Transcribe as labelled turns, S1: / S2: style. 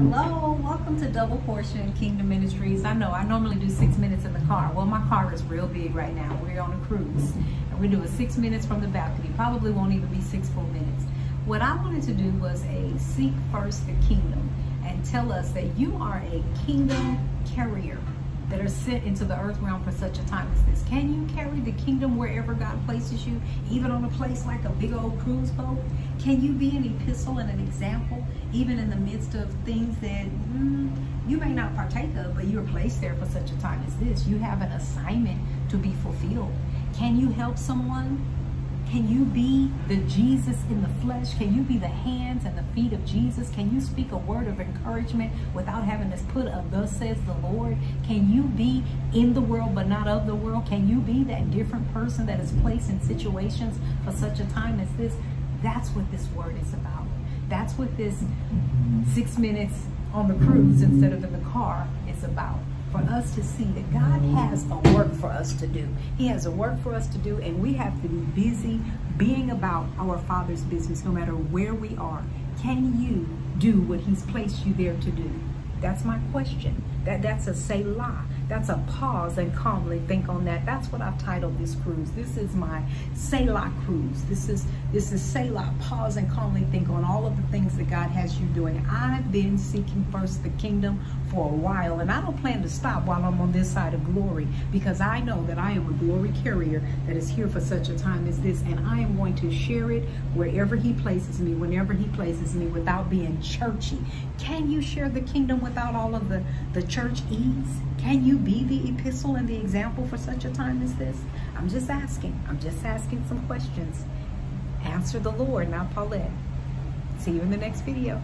S1: Hello, welcome to Double Portion Kingdom Ministries. I know I normally do six minutes in the car. Well, my car is real big right now. We're on a cruise and we're doing six minutes from the balcony. Probably won't even be six full minutes. What I wanted to do was a seek first the kingdom and tell us that you are a kingdom carrier that are sent into the earth realm for such a time as this. Can you carry the kingdom wherever God places you, even on a place like a big old cruise boat? Can you be an epistle and an example, even in the midst of things that mm, you may not partake of, but you're placed there for such a time as this? You have an assignment to be fulfilled. Can you help someone can you be the Jesus in the flesh? Can you be the hands and the feet of Jesus? Can you speak a word of encouragement without having to put a thus says the Lord? Can you be in the world but not of the world? Can you be that different person that is placed in situations for such a time as this? That's what this word is about. That's what this six minutes on the cruise instead of in the car is about for us to see that God has a work for us to do. He has a work for us to do, and we have to be busy being about our Father's business no matter where we are. Can you do what He's placed you there to do? That's my question. That That's a Selah. That's a pause and calmly think on that. That's what I've titled this cruise. This is my Selah cruise. This is this is Selah. Pause and calmly think on all of the things that God has you doing. I've been seeking first the kingdom for a while, and I don't plan to stop while I'm on this side of glory because I know that I am a glory carrier that is here for such a time as this, and I am going to share it wherever He places me, whenever He places me, without being churchy. Can you share the kingdom without all of the, the church ease? Can you be the epistle and the example for such a time as this? I'm just asking. I'm just asking some questions. Answer the Lord, not Paulette. See you in the next video.